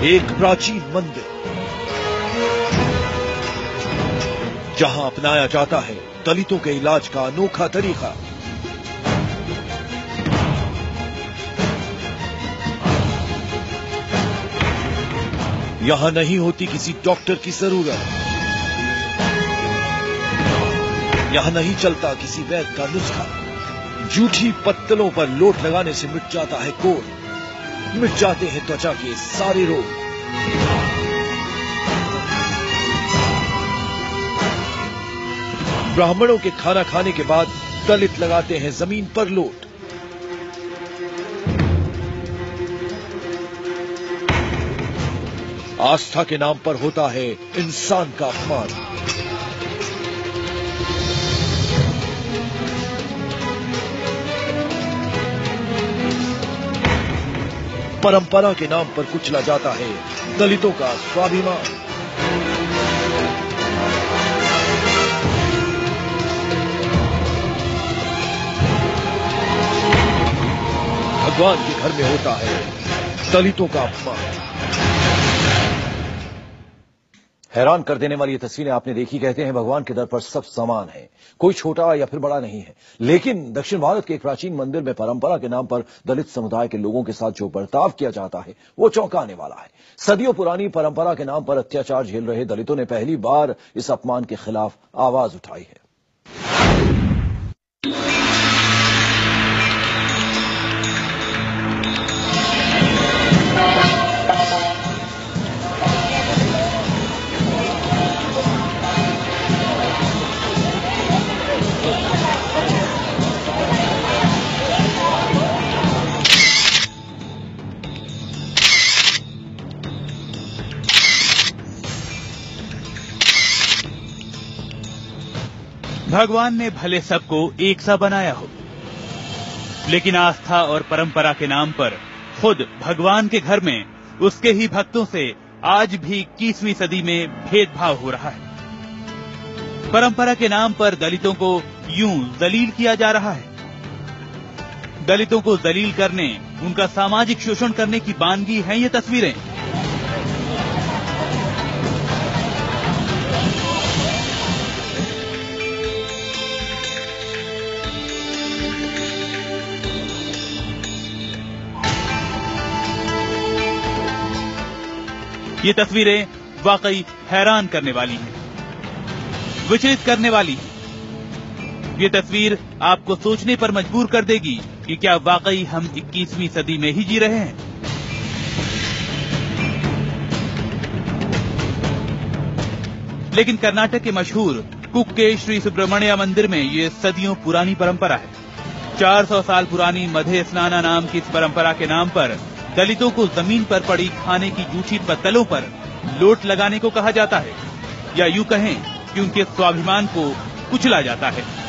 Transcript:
एक प्राचीन मंदिर, जहाँ अपनाया जाता है दलितों के इलाज का अनोखा तरीका। यहाँ नहीं होती किसी डॉक्टर की ज़रूरत। यहाँ नहीं चलता किसी वैद का नुस्खा। जूठी पत्तलों पर लोट लगाने से मिट जाता है कोर। मिट जाते हैं त्वचा के सारे रोग। ब्राह्मणों के खाना खाने के बाद दलित लगाते हैं ज़मीन पर लोट। आस्था के नाम पर होता है इंसान का अपमान। परंपरा के नाम पर कुचला जाता है। दलितों का स्वाभिमान। भगवान के घर में होता है दलितों का अपमान। हैरान कर देने वाली ये तस्वीरें आपने देखी, कहते हैं, भगवान के दर पर सब समान है। कोई छोटा या फिर बड़ा नहीं है। लेकिन दक्षिण भारत के एक प्राचीन मंदिर में परंपरा के नाम पर दलित समुदाय के लोगों के साथ जो बर्ताव किया जाता है, वो चौंकाने वाला है। सदियों पुरानी परंपरा के नाम पर अत्याचार झेल रहे दलितों ने पहली बार इस अपमान के खिलाफ आवाज़ उठाई है। भगवान ने भले सबको एक सा बनाया हो, लेकिन आस्था और परंपरा के नाम पर खुद भगवान के घर में उसके ही भक्तों से आज भी इक्कीसवीं सदी में भेदभाव हो रहा है। परंपरा के नाम पर दलितों को यूँ जलील किया जा रहा है। दलितों को जलील करने, उनका सामाजिक शोषण करने की बानगी है ये तस्वीरें। ये तस्वीरें वाकई हैरान करने वाली हैं, विचलित करने वाली हैं। ये तस्वीर आपको सोचने पर मजबूर कर देगी कि क्या वाकई हम 21वीं सदी में ही जी रहे हैं। लेकिन कर्नाटक के मशहूर कुक के श्री सुब्रमण्य मंदिर में ये सदियों पुरानी परंपरा है। 400 साल पुरानी मधे स्नाना नाम की इस परंपरा के नाम पर दलितों को ज़मीन पर पड़ी खाने की जूठी पत्तलों पर लोट लगाने को कहा जाता है। या यूँ कहें कि उनके स्वाभिमान को कुचला जाता है।